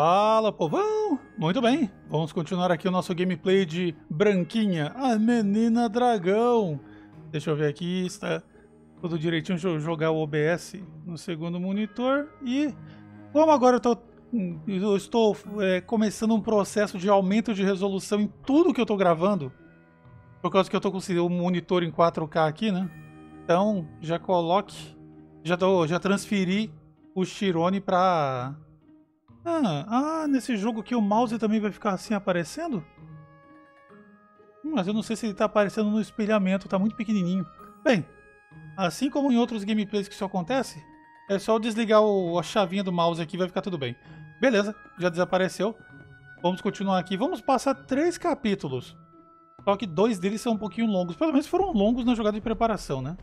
Fala, povão! Muito bem, vamos continuar aqui o nosso gameplay de Branquinha, a menina dragão. Deixa eu ver aqui, está tudo direitinho, deixa eu jogar o OBS no segundo monitor. E como agora eu, tô, eu estou é, começando um processo de aumento de resolução em tudo que eu estou gravando, por causa que eu estou com o monitor em 4K aqui, né? Então, já coloque, já, tô, já transferi o Chirone para ah, ah, nesse jogo aqui o mouse também vai ficar assim aparecendo? Hum, mas eu não sei se ele está aparecendo no espelhamento, está muito pequenininho. Bem, assim como em outros gameplays que isso acontece, é só desligar o, a chavinha do mouse aqui e vai ficar tudo bem. Beleza, já desapareceu. Vamos continuar aqui. Vamos passar três capítulos. Só que dois deles são um pouquinho longos. Pelo menos foram longos na jogada de preparação, né?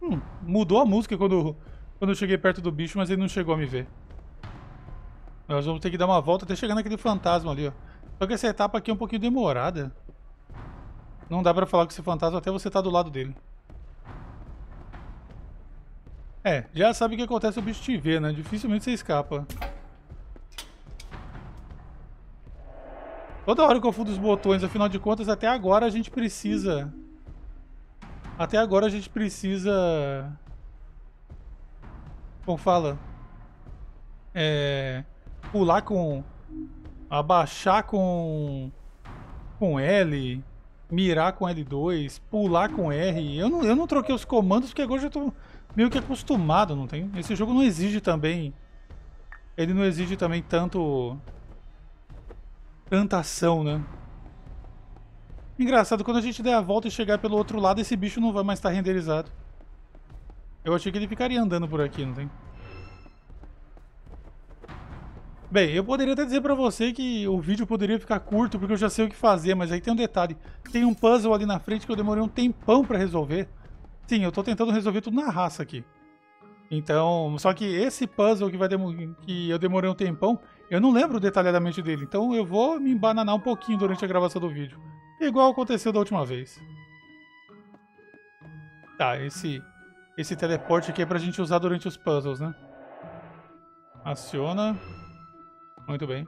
Hum, mudou a música quando, quando eu cheguei perto do bicho, mas ele não chegou a me ver. Nós vamos ter que dar uma volta até chegar naquele fantasma ali, ó. Só que essa etapa aqui é um pouquinho demorada. Não dá pra falar com esse fantasma até você estar tá do lado dele. É, já sabe o que acontece se o bicho te ver, né? Dificilmente você escapa. Toda hora que eu fundo os botões, afinal de contas, até agora a gente precisa... Até agora a gente precisa... Como fala? É pular com... Abaixar com... Com L, mirar com L2, pular com R. Eu não, eu não troquei os comandos porque agora já estou meio que acostumado, não tem? Esse jogo não exige também... Ele não exige também tanto... Tanta ação, né? Engraçado, quando a gente der a volta e chegar pelo outro lado, esse bicho não vai mais estar renderizado. Eu achei que ele ficaria andando por aqui, não tem? Bem, eu poderia até dizer pra você que o vídeo poderia ficar curto, porque eu já sei o que fazer, mas aí tem um detalhe. Tem um puzzle ali na frente que eu demorei um tempão pra resolver. Sim, eu tô tentando resolver tudo na raça aqui. Então, só que esse puzzle que, vai que eu demorei um tempão, eu não lembro detalhadamente dele. Então eu vou me embananar um pouquinho durante a gravação do vídeo. Igual aconteceu da última vez. Tá, esse, esse teleporte aqui é pra gente usar durante os puzzles, né? Aciona. Muito bem.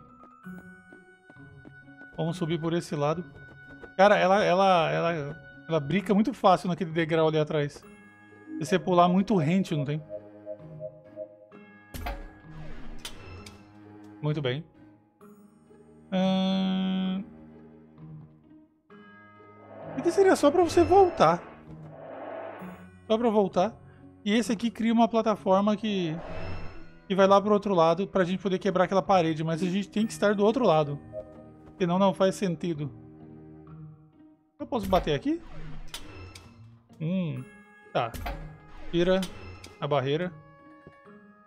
Vamos subir por esse lado. Cara, ela, ela, ela, ela brinca muito fácil naquele degrau ali atrás. Se você pular muito rente, não tem? Muito bem. Hum... Aqui seria só pra você voltar. Só pra voltar. E esse aqui cria uma plataforma que e vai lá pro outro lado pra gente poder quebrar aquela parede, mas a gente tem que estar do outro lado. Senão não faz sentido. Eu posso bater aqui? Hum, tá. Tira a barreira.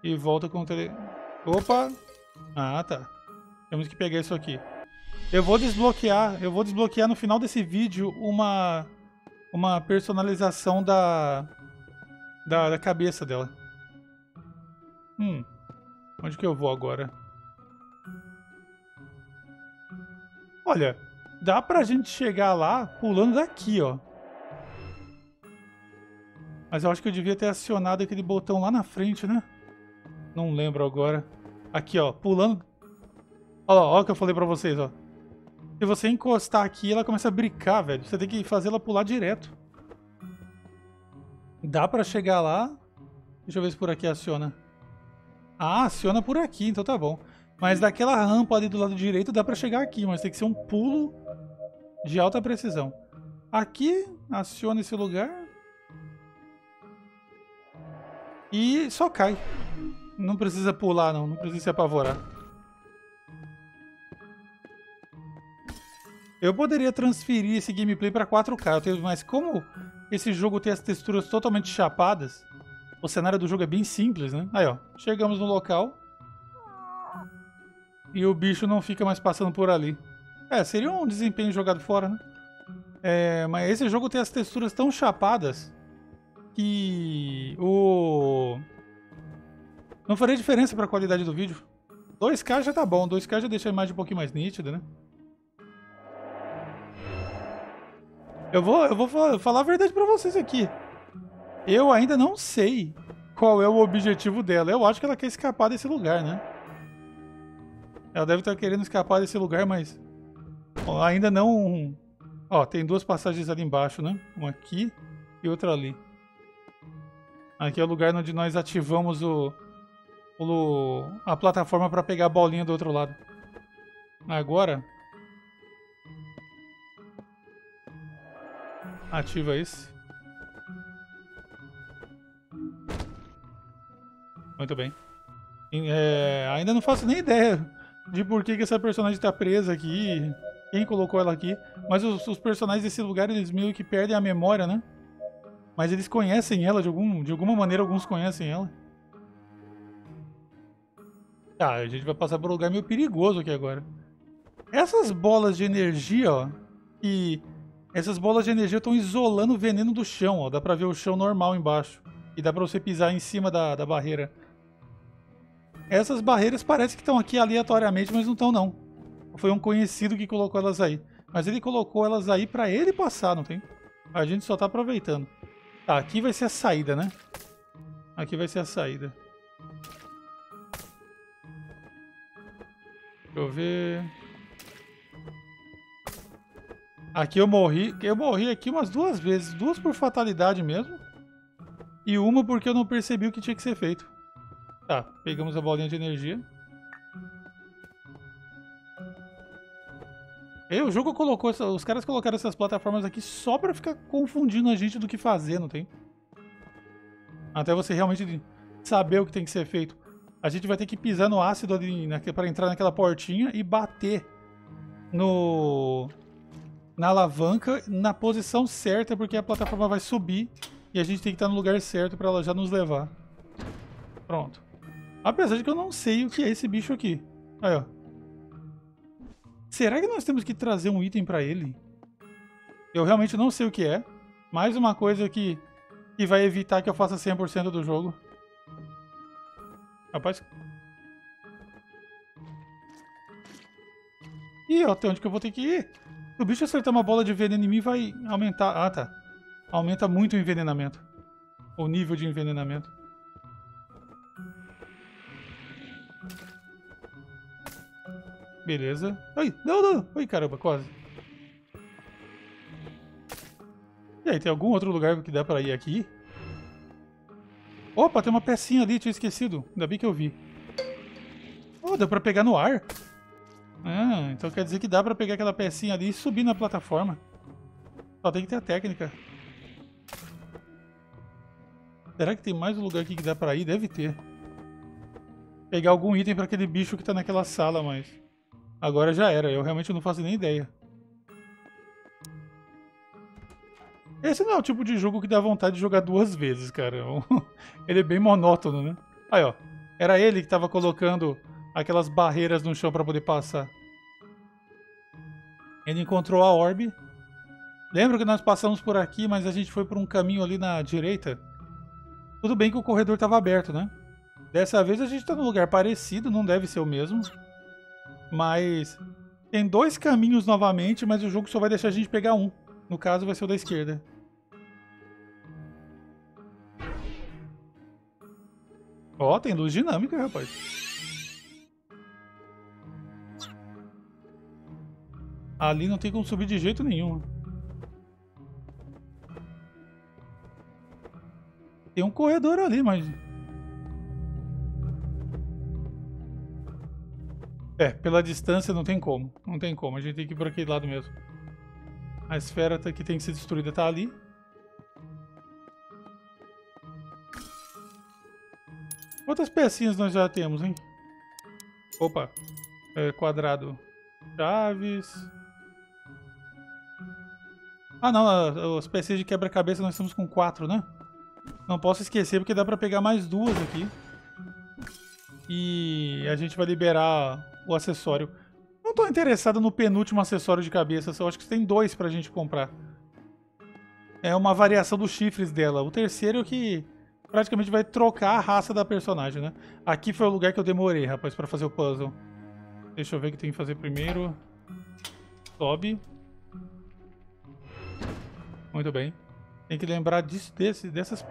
E volta com o tele... Opa! Ah, tá. Temos que pegar isso aqui. Eu vou desbloquear, eu vou desbloquear no final desse vídeo uma uma personalização da da, da cabeça dela. Hum. Onde que eu vou agora? Olha, dá pra gente chegar lá pulando daqui, ó. Mas eu acho que eu devia ter acionado aquele botão lá na frente, né? Não lembro agora. Aqui, ó, pulando. Olha, ó, o que eu falei pra vocês, ó. Se você encostar aqui, ela começa a brincar, velho. Você tem que fazer ela pular direto. Dá pra chegar lá. Deixa eu ver se por aqui aciona. Ah, aciona por aqui, então tá bom. Mas daquela rampa ali do lado direito dá pra chegar aqui, mas tem que ser um pulo de alta precisão. Aqui, aciona esse lugar. E só cai. Não precisa pular não, não precisa se apavorar. Eu poderia transferir esse gameplay para 4K, mas como esse jogo tem as texturas totalmente chapadas, o cenário do jogo é bem simples, né? Aí, ó. Chegamos no local. E o bicho não fica mais passando por ali. É, seria um desempenho jogado fora, né? É, mas esse jogo tem as texturas tão chapadas que o... Não faria diferença para a qualidade do vídeo. 2K já tá bom, 2K já deixa a imagem um pouquinho mais nítida, né? Eu vou, eu vou falar a verdade para vocês aqui. Eu ainda não sei qual é o objetivo dela. Eu acho que ela quer escapar desse lugar, né? Ela deve estar querendo escapar desse lugar, mas... Ainda não... Ó, tem duas passagens ali embaixo, né? Uma aqui e outra ali. Aqui é o lugar onde nós ativamos o... o a plataforma para pegar a bolinha do outro lado. Agora... Ativa esse. Muito bem. É, ainda não faço nem ideia de por que, que essa personagem está presa aqui, quem colocou ela aqui. Mas os, os, personagens desse lugar, eles meio que perdem a memória, né? Mas eles conhecem ela, de, algum, de alguma maneira alguns conhecem ela. Tá, a gente vai passar por um lugar meio perigoso aqui agora. Essas bolas de energia, ó, e essas bolas de energia estão isolando o veneno do chão, ó. Dá pra ver o chão normal embaixo. E dá pra você pisar em cima da, da barreira. Essas barreiras parece que estão aqui aleatoriamente, mas não estão não. Foi um conhecido que colocou elas aí. Mas ele colocou elas aí pra ele passar, não tem? A gente só tá aproveitando. Tá, aqui vai ser a saída, né? Aqui vai ser a saída. Deixa eu ver... Aqui eu morri. Eu morri aqui umas duas vezes. Duas por fatalidade mesmo. E uma porque eu não percebi o que tinha que ser feito. Tá, pegamos a bolinha de energia. E o jogo colocou... Essa, os caras colocaram essas plataformas aqui só pra ficar confundindo a gente do que fazer, não tem? Até você realmente saber o que tem que ser feito. A gente vai ter que pisar no ácido ali para entrar naquela portinha e bater no na alavanca na posição certa, porque a plataforma vai subir e a gente tem que estar no lugar certo para ela já nos levar. Pronto. Apesar de que eu não sei o que é esse bicho aqui. Aí, ó. Será que nós temos que trazer um item para ele? Eu realmente não sei o que é. Mais uma coisa que, que vai evitar que eu faça 100% do jogo. Rapaz... Ih, ó, até onde que eu vou ter que ir? O bicho acertar uma bola de veneno em mim, vai aumentar... Ah, tá. Aumenta muito o envenenamento. O nível de envenenamento. Beleza. Ai, não, não. Ai, caramba, quase. E aí, tem algum outro lugar que dá pra ir aqui? Opa, tem uma pecinha ali, tinha esquecido. Ainda bem que eu vi. Oh, dá pra pegar no ar. Ah, então quer dizer que dá pra pegar aquela pecinha ali e subir na plataforma. Só tem que ter a técnica. Será que tem mais um lugar aqui que dá pra ir? Deve ter. Pegar algum item pra aquele bicho que tá naquela sala, mas... Agora já era, eu realmente não faço nem ideia. Esse não é o tipo de jogo que dá vontade de jogar duas vezes, cara. Ele é bem monótono, né? Aí, ó. Era ele que tava colocando aquelas barreiras no chão para poder passar. Ele encontrou a orbe. Lembra que nós passamos por aqui, mas a gente foi por um caminho ali na direita? Tudo bem que o corredor estava aberto, né? Dessa vez a gente está num lugar parecido, não deve ser o mesmo. Mas tem dois caminhos novamente, mas o jogo só vai deixar a gente pegar um. No caso, vai ser o da esquerda. Ó, oh, tem luz dinâmica, rapaz. Ali não tem como subir de jeito nenhum. Tem um corredor ali, mas É, pela distância não tem como. Não tem como. A gente tem que ir por aquele lado mesmo. A esfera tá que tem que ser destruída tá ali. Quantas pecinhas nós já temos, hein? Opa. É, quadrado. Chaves. Ah, não. As pecinhas de quebra-cabeça nós estamos com quatro, né? Não posso esquecer porque dá pra pegar mais duas aqui. E a gente vai liberar o acessório. Não estou interessado no penúltimo acessório de cabeça, eu acho que tem dois pra gente comprar. É uma variação dos chifres dela. O terceiro é que praticamente vai trocar a raça da personagem, né? Aqui foi o lugar que eu demorei, rapaz, pra fazer o puzzle. Deixa eu ver o que tem que fazer primeiro. Sobe. Muito bem. Tem que lembrar disso, desse, dessas...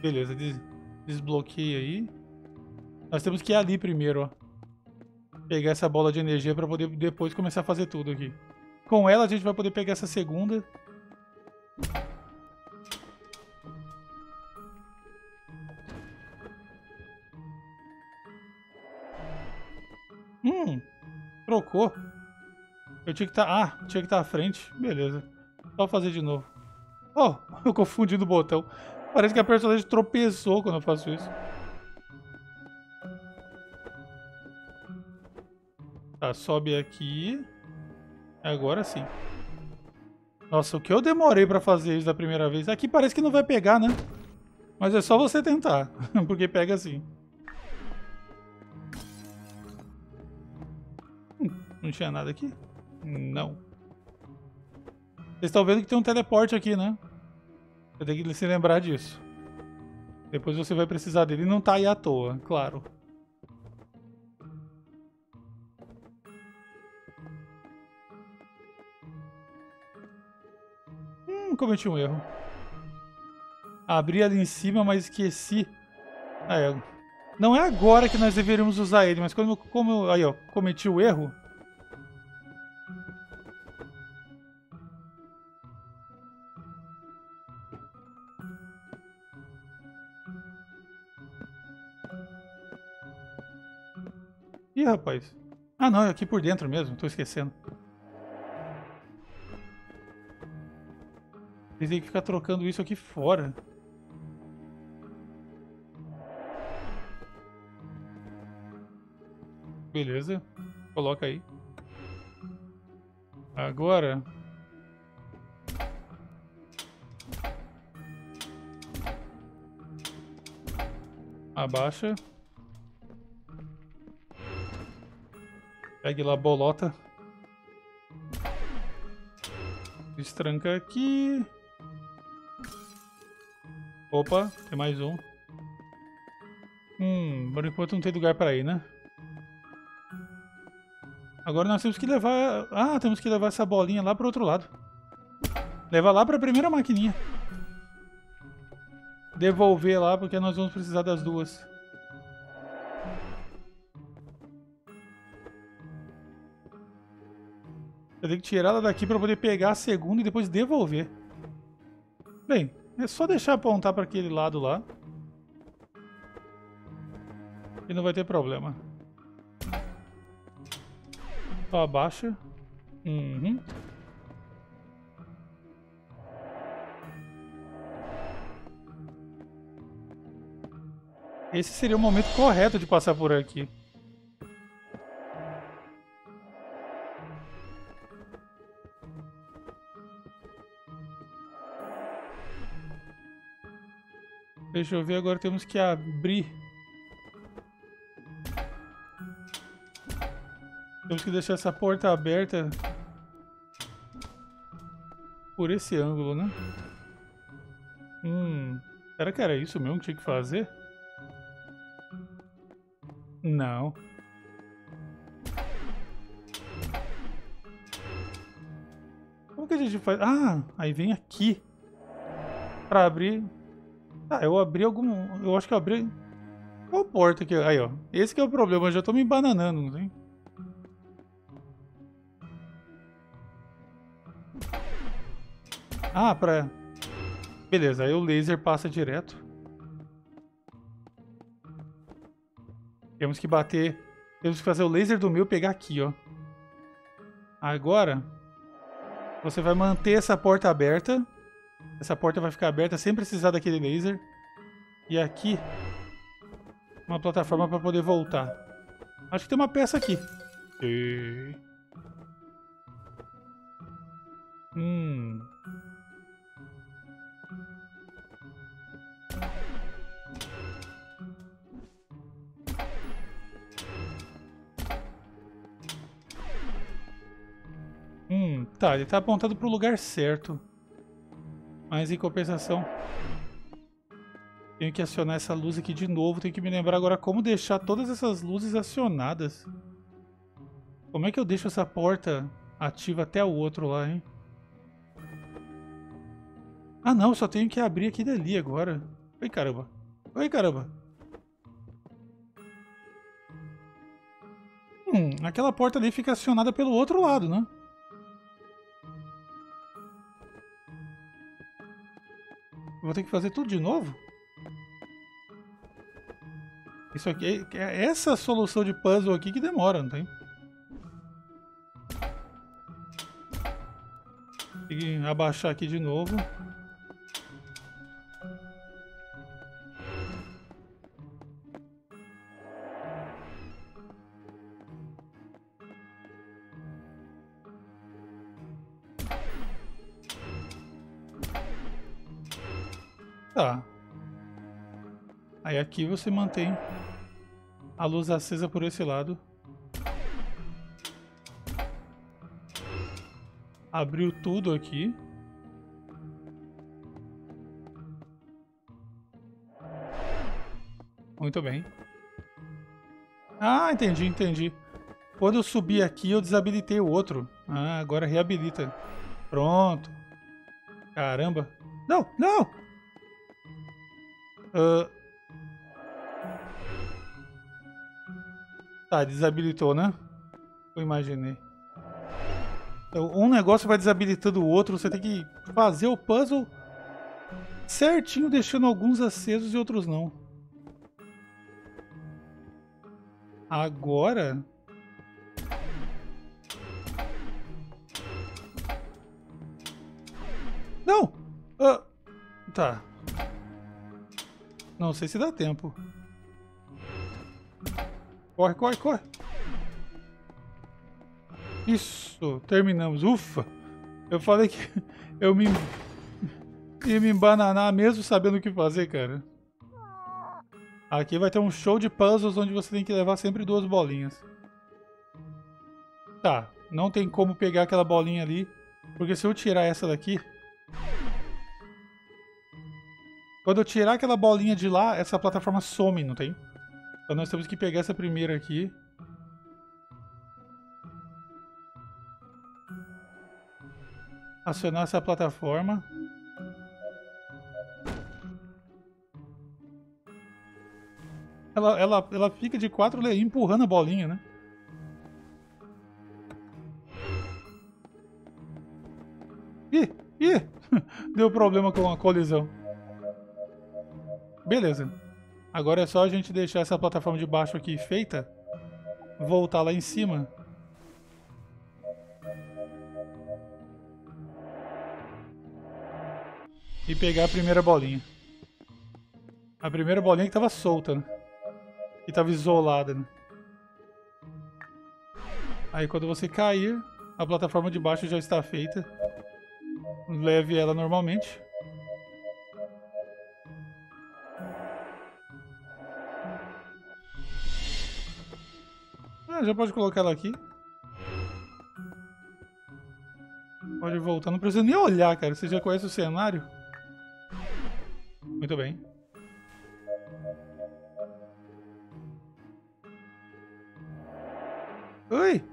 Beleza, des... desbloqueia aí. Nós temos que ir ali primeiro, ó. Pegar essa bola de energia para poder depois começar a fazer tudo aqui. Com ela a gente vai poder pegar essa segunda. Hum, trocou. Eu tinha que estar... Tá... Ah, tinha que estar tá à frente. Beleza. Só fazer de novo. Oh, eu confundi no botão. Parece que a personagem tropeçou quando eu faço isso. Tá, sobe aqui. Agora sim. Nossa, o que eu demorei pra fazer isso da primeira vez? Aqui parece que não vai pegar, né? Mas é só você tentar, porque pega assim. Hum, não tinha nada aqui? Não. Vocês estão vendo que tem um teleporte aqui, né? Você tem que se lembrar disso. Depois você vai precisar dele. Não tá aí à toa, claro. Cometi um erro. Abri ali em cima, mas esqueci. É. Não é agora que nós deveríamos usar ele, mas quando como eu, aí, ó, cometi o erro, Ih, rapaz. Ah, não, é aqui por dentro mesmo, tô esquecendo. Eles têm que ficar trocando isso aqui fora. Beleza. Coloca aí. Agora... Abaixa. Pegue lá a bolota. Destranca aqui. Opa, tem mais um. Hum, por enquanto não tem lugar para ir, né? Agora nós temos que levar... Ah, temos que levar essa bolinha lá para o outro lado. Levar lá para a primeira maquininha. Devolver lá, porque nós vamos precisar das duas. Eu tenho que tirar ela daqui para poder pegar a segunda e depois devolver. Bem, é só deixar apontar para aquele lado lá. E não vai ter problema. Só abaixa. Uhum. Esse seria o momento correto de passar por aqui. Deixa eu ver, agora temos que abrir. Temos que deixar essa porta aberta por esse ângulo, né? Hum, será que era isso mesmo que tinha que fazer? Não. Como que a gente faz? Ah, aí vem aqui. Pra abrir. Ah, eu abri algum... Eu acho que eu abri... Qual porta aqui? Aí, ó. Esse que é o problema. Eu já tô me embananando, não tem? Ah, pra... Beleza, aí o laser passa direto. Temos que bater... Temos que fazer o laser do meu pegar aqui, ó. Agora... Você vai manter essa porta aberta. Essa porta vai ficar aberta sem precisar daquele laser. E aqui, uma plataforma para poder voltar. Acho que tem uma peça aqui. E... Hum. Hum, tá, ele tá apontado pro lugar certo. Mas em compensação, tenho que acionar essa luz aqui de novo. Tenho que me lembrar agora como deixar todas essas luzes acionadas. Como é que eu deixo essa porta ativa até o outro lá, hein? Ah não, só tenho que abrir aqui dali agora. Oi, caramba. Oi, caramba. Hum, aquela porta ali fica acionada pelo outro lado, né? Vou ter que fazer tudo de novo? Isso aqui, é essa solução de puzzle aqui que demora, não tem? Que abaixar aqui de novo. Tá. Aí aqui você mantém a luz acesa por esse lado. Abriu tudo aqui. Muito bem. Ah, entendi, entendi. Quando eu subir aqui, eu desabilitei o outro. Ah, agora reabilita. Pronto. Caramba. Não, não! Uh... Tá, desabilitou, né? Eu imaginei. Então, um negócio vai desabilitando o outro, você tem que fazer o puzzle certinho, deixando alguns acesos e outros não. Agora... Não! Uh, tá. Não sei se dá tempo. Corre, corre, corre. Isso, terminamos. Ufa! Eu falei que eu me ia me embananar mesmo sabendo o que fazer, cara. Aqui vai ter um show de puzzles onde você tem que levar sempre duas bolinhas. Tá, não tem como pegar aquela bolinha ali, porque se eu tirar essa daqui... Quando eu tirar aquela bolinha de lá, essa plataforma some, não tem? Então nós temos que pegar essa primeira aqui. Acionar essa plataforma. Ela, ela, ela fica de quatro empurrando a bolinha, né? Ih, ih! Deu problema com a colisão. Beleza. Agora é só a gente deixar essa plataforma de baixo aqui feita, voltar lá em cima. E pegar a primeira bolinha. A primeira bolinha que estava solta, né? Que estava isolada, né? Aí quando você cair, a plataforma de baixo já está feita. Leve ela normalmente. Já pode colocar ela aqui. Pode voltar. Não precisa nem olhar, cara. Você já conhece o cenário? Muito bem. Oi!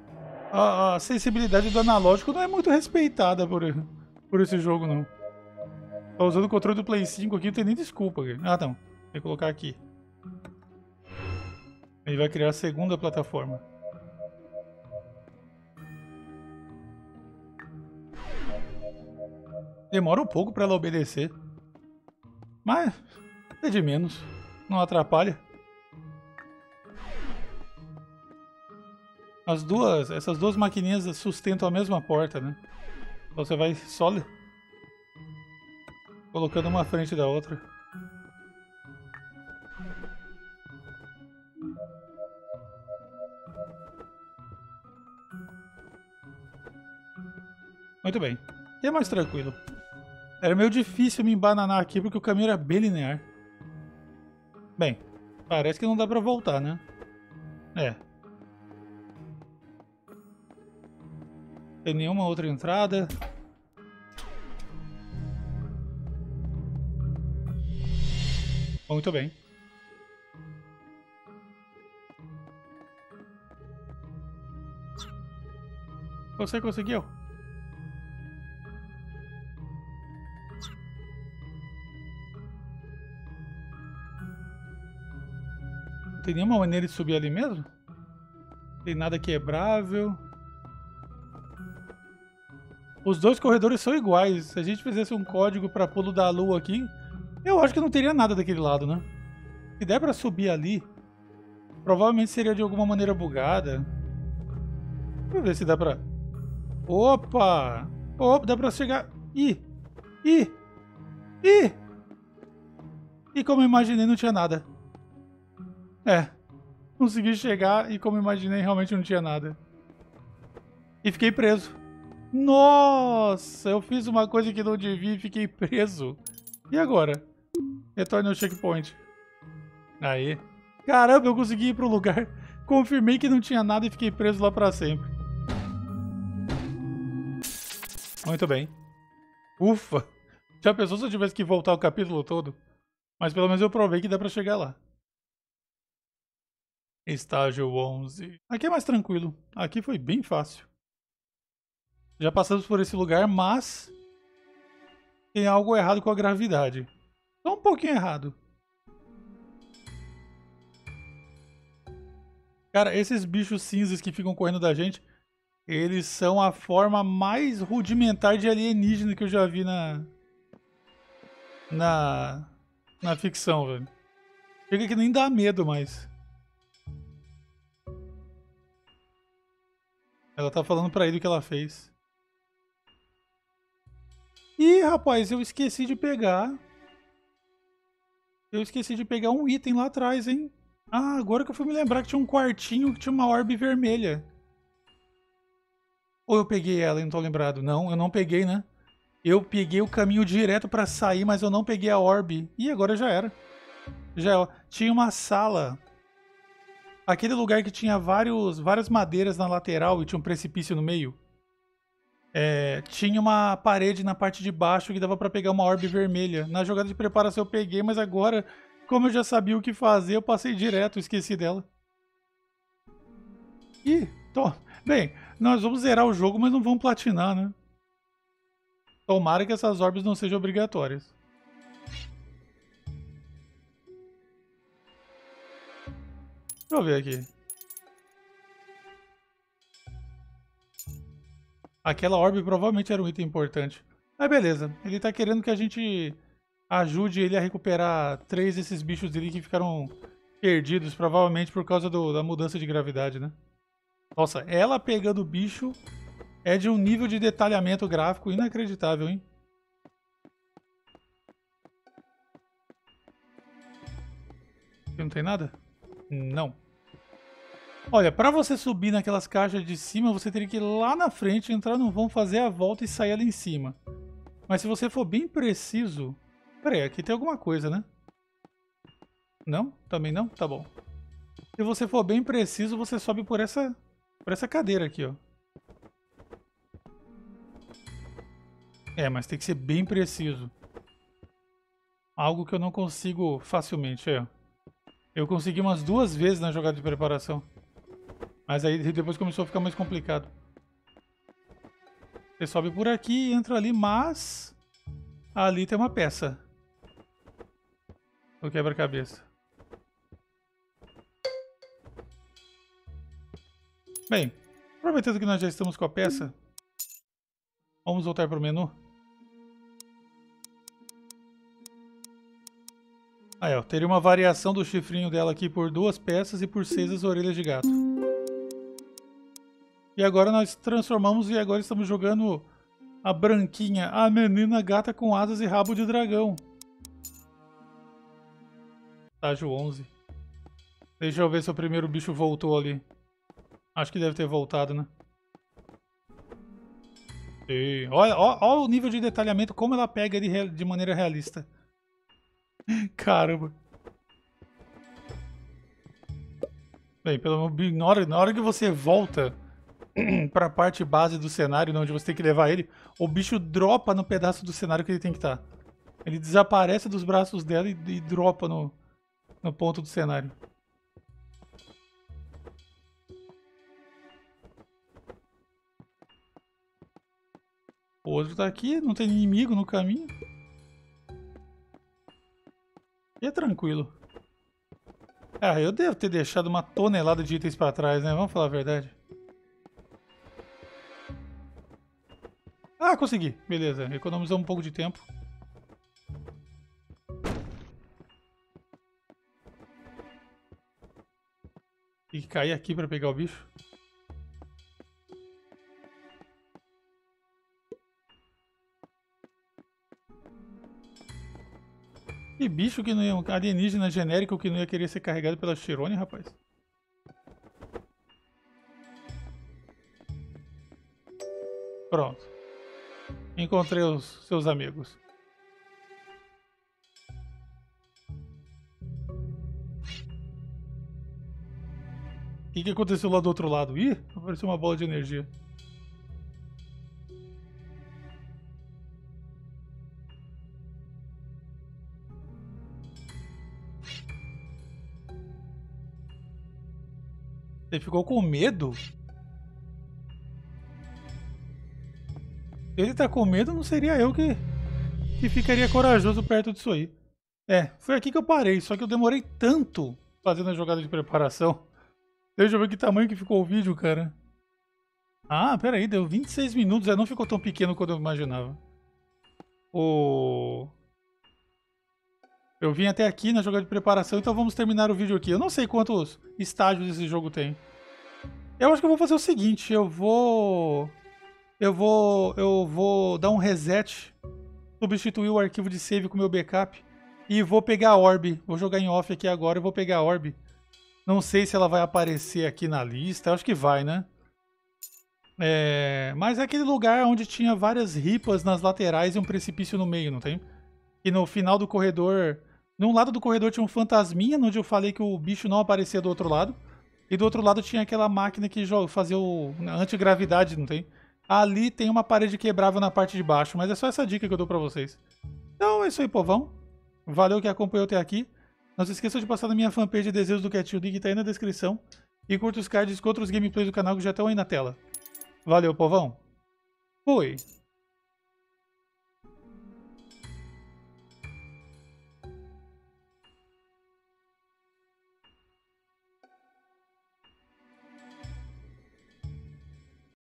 A, a, sensibilidade do analógico não é muito respeitada por, por esse jogo, não. Tá usando o controle do Play 5 aqui, não tem nem desculpa. Cara. Ah, não. Tem que colocar aqui. Ele vai criar a segunda plataforma. Demora um pouco para ela obedecer. Mas é de menos. Não atrapalha. As duas, essas duas maquininhas sustentam a mesma porta, né? Então você vai só colocando uma frente da outra. Muito bem. E é mais tranquilo. Era meio difícil me embananar aqui porque o caminho era bem linear. Bem, parece que não dá pra voltar, né? É. Tem nenhuma outra entrada. Muito bem. Você conseguiu? Tem nenhuma maneira de subir ali mesmo? Tem nada quebrável. Os dois corredores são iguais. Se a gente fizesse um código para pulo da lua aqui, eu acho que não teria nada daquele lado, né? Se der para subir ali, provavelmente seria de alguma maneira bugada. Deixa ver se dá pra... Opa! Opa, dá pra chegar... Ih! Ih! Ih! E como eu imaginei, não tinha nada. É. Consegui chegar e como imaginei, realmente não tinha nada. E fiquei preso. Nossa, eu fiz uma coisa que não devia e fiquei preso. E agora? Retorne ao checkpoint. Aí. Caramba, eu consegui ir pro lugar. Confirmei que não tinha nada e fiquei preso lá pra sempre. Muito bem. Ufa! Já pensou se eu tivesse que voltar o capítulo todo? Mas pelo menos eu provei que dá pra chegar lá. Estágio 11. Aqui é mais tranquilo. Aqui foi bem fácil. Já passamos por esse lugar, mas tem algo errado com a gravidade. Só um pouquinho errado. Cara, esses bichos cinzas que ficam correndo da gente, eles são a forma mais rudimentar de alienígena que eu já vi na na na ficção, velho. Chega que nem dá medo mais. Ela tá falando pra ele o que ela fez. Ih, rapaz, eu esqueci de pegar. Eu esqueci de pegar um item lá atrás, hein? Ah, agora que eu fui me lembrar que tinha um quartinho que tinha uma orbe vermelha. Ou eu peguei ela e não tô lembrado? Não, eu não peguei, né? Eu peguei o caminho direto pra sair, mas eu não peguei a orbe. Ih, agora já era. Já tinha uma sala. Aquele lugar que tinha vários, várias madeiras na lateral e tinha um precipício no meio. É, tinha uma parede na parte de baixo que dava para pegar uma orbe vermelha. Na jogada de preparação eu peguei, mas agora, como eu já sabia o que fazer, eu passei direto, esqueci dela. Ih, tô. Bem, nós vamos zerar o jogo, mas não vamos platinar, né? Tomara que essas orbes não sejam obrigatórias. Deixa eu ver aqui. Aquela orbe provavelmente era um item importante. Mas beleza, ele tá querendo que a gente ajude ele a recuperar três desses bichos dele que ficaram perdidos, provavelmente por causa do, da mudança de gravidade, né? Nossa, ela pegando o bicho é de um nível de detalhamento gráfico inacreditável, hein? Aqui não tem nada? Não. Olha, para você subir naquelas caixas de cima, você teria que ir lá na frente, entrar no vão, fazer a volta e sair ali em cima. Mas se você for bem preciso... Peraí, aqui tem alguma coisa, né? Não? Também não? Tá bom. Se você for bem preciso, você sobe por essa, por essa cadeira aqui, ó. É, mas tem que ser bem preciso. Algo que eu não consigo facilmente, é. Eu consegui umas duas vezes na jogada de preparação. Mas aí depois começou a ficar mais complicado. Você sobe por aqui, entra ali, mas... Ali tem uma peça. O quebra-cabeça. Bem, aproveitando que nós já estamos com a peça, vamos voltar para o menu. Aí, ó, teria uma variação do chifrinho dela aqui por duas peças e por seis as orelhas de gato. E agora nós transformamos e agora estamos jogando a branquinha, a menina gata com asas e rabo de dragão. Estágio 11. Deixa eu ver se o primeiro bicho voltou ali. Acho que deve ter voltado, né? E olha, olha, olha o nível de detalhamento, como ela pega ele de maneira realista. Caramba. Bem, pelo na hora, na hora que você volta pra parte base do cenário, onde você tem que levar ele, o bicho dropa no pedaço do cenário que ele tem que estar. Tá. Ele desaparece dos braços dela e, e dropa no, no ponto do cenário. O outro tá aqui, não tem inimigo no caminho. E é tranquilo. Ah, eu devo ter deixado uma tonelada de itens pra trás, né? Vamos falar a verdade. Consegui. Beleza. Economizamos um pouco de tempo. Tem que cair aqui pra pegar o bicho. Que bicho que não ia. Um alienígena genérico que não ia querer ser carregado pela Chirone, rapaz. Pronto. Encontrei os seus amigos. O que, que aconteceu lá do outro lado? Ih, apareceu uma bola de energia. Você ficou com medo? Ele tá com medo, não seria eu que, que ficaria corajoso perto disso aí. É, foi aqui que eu parei, só que eu demorei tanto fazendo a jogada de preparação. Deixa eu ver que tamanho que ficou o vídeo, cara. Ah, pera aí, deu 26 minutos, é, não ficou tão pequeno quanto eu imaginava. O... Eu vim até aqui na jogada de preparação, então vamos terminar o vídeo aqui. Eu não sei quantos estágios esse jogo tem. Eu acho que eu vou fazer o seguinte, eu vou... Eu vou... Eu vou dar um reset, substituir o arquivo de save com o meu backup e vou pegar a orb. Vou jogar em off aqui agora e vou pegar a orb. Não sei se ela vai aparecer aqui na lista, acho que vai, né? É... Mas é aquele lugar onde tinha várias ripas nas laterais e um precipício no meio, não tem? E no final do corredor num lado do corredor tinha um fantasminha, onde eu falei que o bicho não aparecia do outro lado. E do outro lado tinha aquela máquina que fazia o antigravidade, não tem? Ali tem uma parede quebrável na parte de baixo, mas é só essa dica que eu dou pra vocês. Então é isso aí, povão. Valeu que acompanhou até aqui. Não se esqueçam de passar na minha fanpage de Desejos do Cat, o link tá aí na descrição. E curta os cards com outros gameplays do canal que já estão aí na tela. Valeu, povão. Fui.